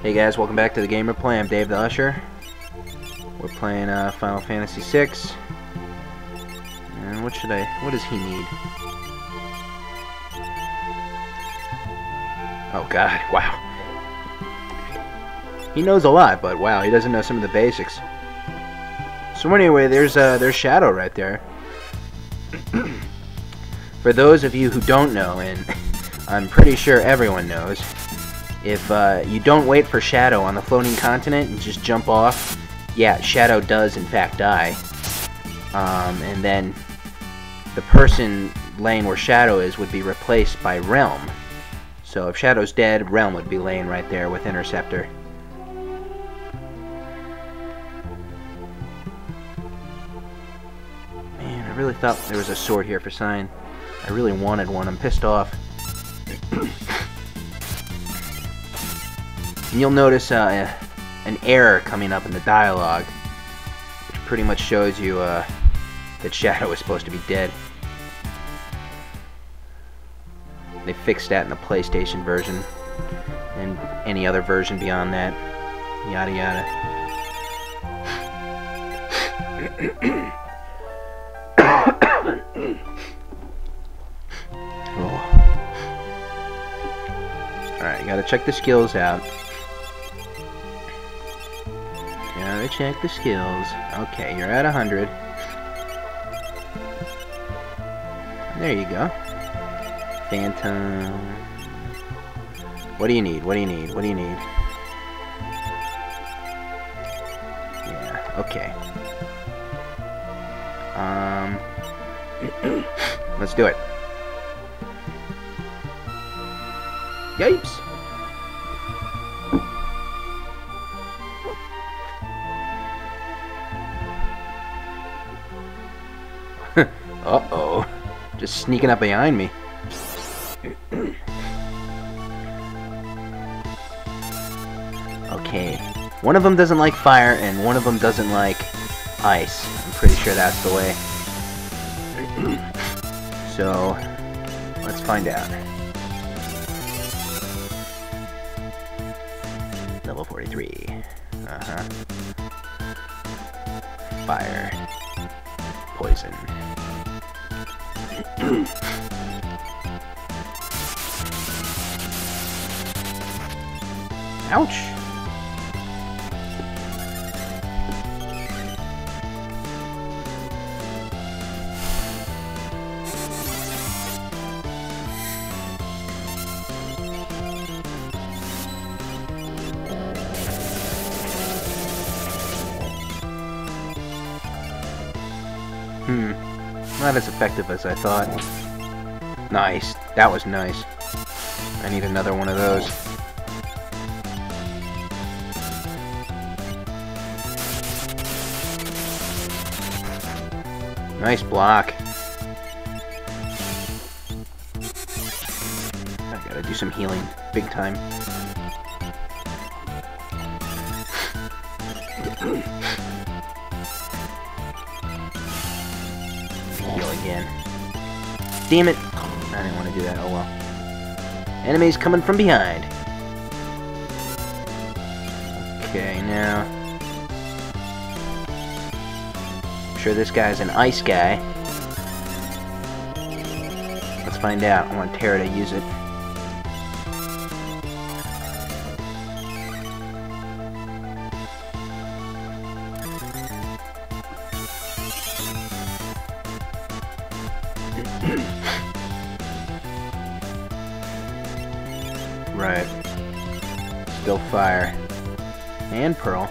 Hey guys, welcome back to the Game Replay. I'm Dave the Usher. We're playing uh, Final Fantasy VI. And what should I... what does he need? Oh god, wow. He knows a lot, but wow, he doesn't know some of the basics. So anyway, there's uh, there's Shadow right there. For those of you who don't know, and I'm pretty sure everyone knows, if uh, you don't wait for Shadow on the floating continent and just jump off, yeah, Shadow does in fact die. Um, and then the person laying where Shadow is would be replaced by Relm. So if Shadow's dead, Relm would be laying right there with Interceptor. Man, I really thought there was a sword here for Cyan. I really wanted one. I'm pissed off. And you'll notice uh, an error coming up in the dialogue, which pretty much shows you uh, that Shadow is supposed to be dead. They fixed that in the PlayStation version, and any other version beyond that. Yada yada. oh. Alright, gotta check the skills out. Gotta check the skills. Okay, you're at 100. There you go. Phantom. What do you need? What do you need? What do you need? Yeah, okay. Um, let's do it. Yipes! Uh-oh. Just sneaking up behind me. okay. One of them doesn't like fire, and one of them doesn't like ice. I'm pretty sure that's the way. so, let's find out. Level 43. Uh-huh. Fire. Poison. Ouch! Not as effective as I thought. Nice. That was nice. I need another one of those. Nice block. I gotta do some healing. Big time. Again. Damn it! I didn't want to do that. Oh well. Enemies coming from behind. Okay, now... I'm sure this guy's an ice guy. Let's find out. I want Terra to use it. Right. Still fire. And Pearl.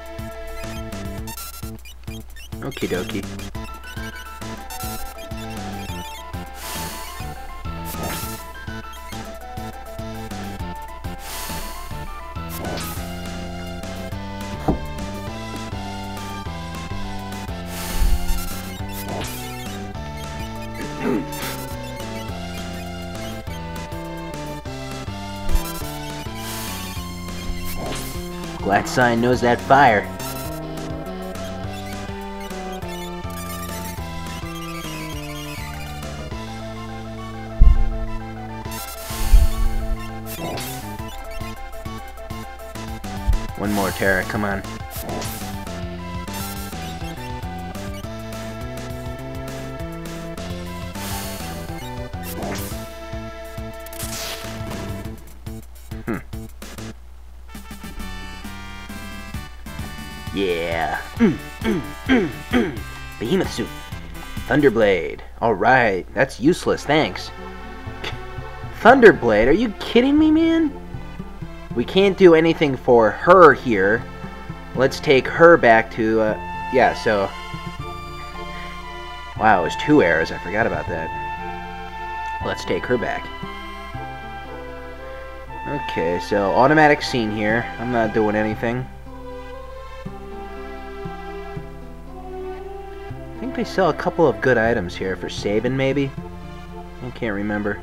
Okie dokie. Glad Cyan knows that fire. One more, Terra. Come on. Behemoth suit. Thunderblade. Alright, that's useless, thanks. Thunderblade? Are you kidding me, man? We can't do anything for her here. Let's take her back to, uh, yeah, so... Wow, it was two errors. I forgot about that. Let's take her back. Okay, so automatic scene here. I'm not doing anything. They sell a couple of good items here for saving, maybe? I can't remember.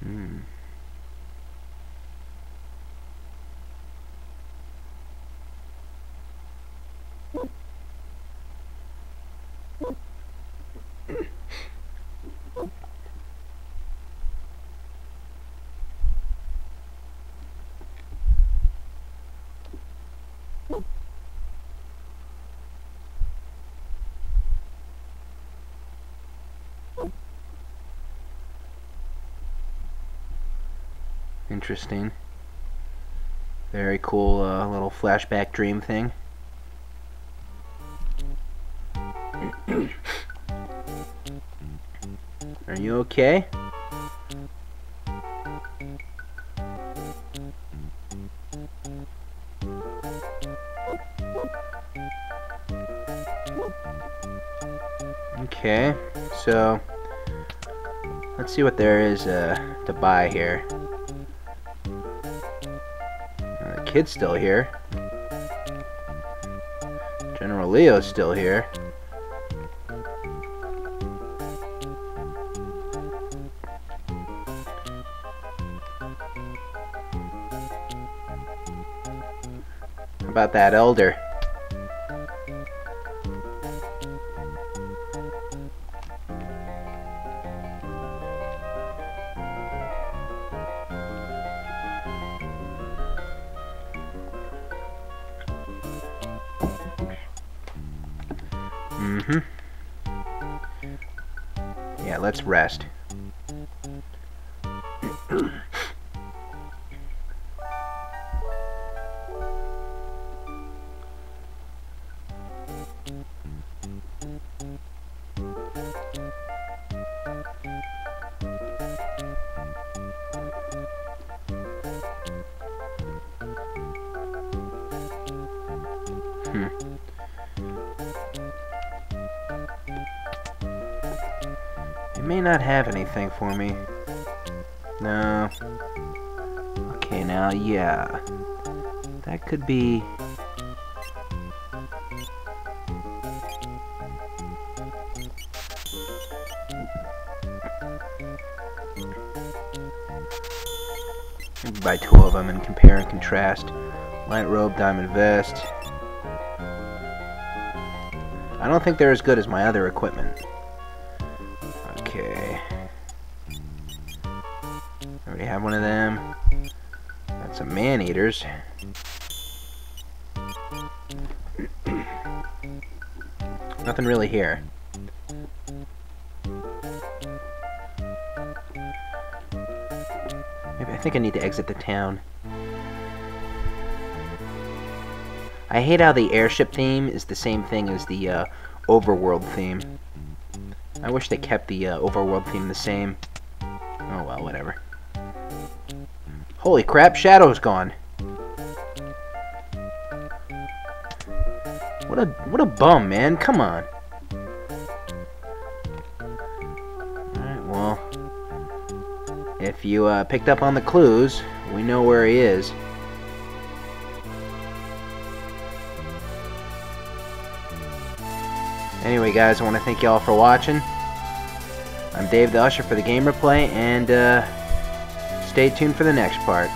Hmm. Interesting. Very cool uh, little flashback dream thing. Okay? Okay, so let's see what there is uh, to buy here. Uh, the kid's still here. General Leo's still here. About that elder? Mm-hmm. Yeah, let's rest. Hmm. It may not have anything for me. No. Okay, now, yeah. That could be... Buy two of them and compare and contrast. Light robe, diamond vest. I don't think they're as good as my other equipment. Okay. Already have one of them. Got some man-eaters. Nothing really here. Maybe I think I need to exit the town. I hate how the airship theme is the same thing as the uh, overworld theme. I wish they kept the uh, overworld theme the same. Oh well, whatever. Holy crap, Shadow's gone. What a what a bum, man. Come on. Alright, well. If you uh, picked up on the clues, we know where he is. Anyway, guys, I want to thank y'all for watching. I'm Dave the Usher for the Game Replay, and uh, stay tuned for the next part.